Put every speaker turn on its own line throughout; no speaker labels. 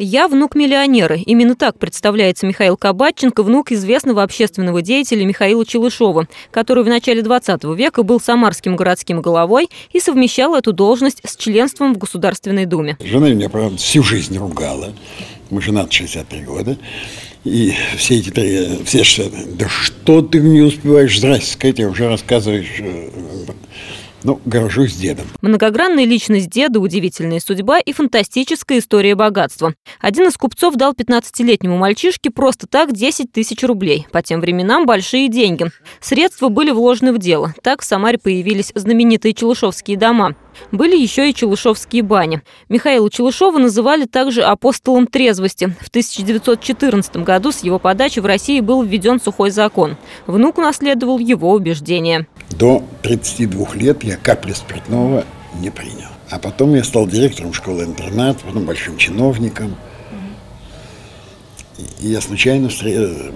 «Я внук миллионера». Именно так представляется Михаил Кабатченко, внук известного общественного деятеля Михаила Челышова, который в начале 20 века был самарским городским головой и совмещал эту должность с членством в Государственной Думе.
Жена меня, правда, всю жизнь ругала. Мы женаты 63 года. И все эти три, все что, да что ты не успеваешь, здрасте сказать, уже рассказываешь э, ну, горжусь дедом.
Многогранная личность деда, удивительная судьба и фантастическая история богатства. Один из купцов дал 15-летнему мальчишке просто так 10 тысяч рублей. По тем временам большие деньги. Средства были вложены в дело. Так в Самаре появились знаменитые челышевские дома. Были еще и челышевские бани. Михаила Челышова называли также апостолом трезвости. В 1914 году с его подачи в России был введен сухой закон. Внук унаследовал его убеждения.
До 32 лет я капли спиртного не принял. А потом я стал директором школы-интернат, потом большим чиновником. И я случайно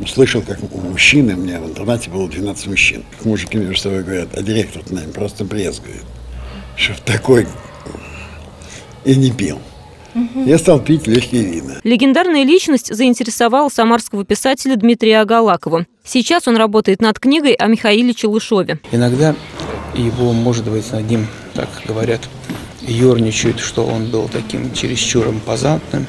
услышал, как у мужчины, у меня в интернате было 12 мужчин, мужики между собой говорят, а директор нами просто брезгует, что такой и не пил. Я стал пить легкие вина.
Легендарная личность заинтересовала самарского писателя Дмитрия Агалакова. Сейчас он работает над книгой о Михаиле Челышове.
Иногда его, может быть, над ним, так говорят, ерничают, что он был таким чересчур импозантным,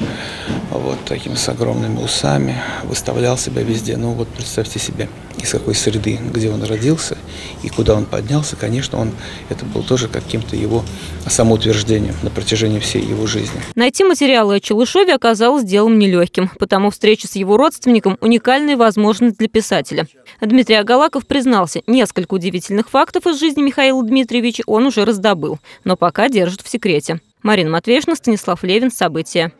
вот таким с огромными усами, выставлял себя везде. Ну вот представьте себе, из какой среды, где он родился и куда он поднялся, конечно, он это был тоже каким-то его самоутверждением на протяжении всей его жизни.
Найти материалы о Челышове оказалось делом нелегким, потому встреча с его родственником – уникальная возможность для писателя. Дмитрий Агалаков признался, несколько удивительных фактов из жизни Михаила Дмитриевича он уже раздобыл, но пока держит в секрете. Марина Матвеевна, Станислав Левин. События.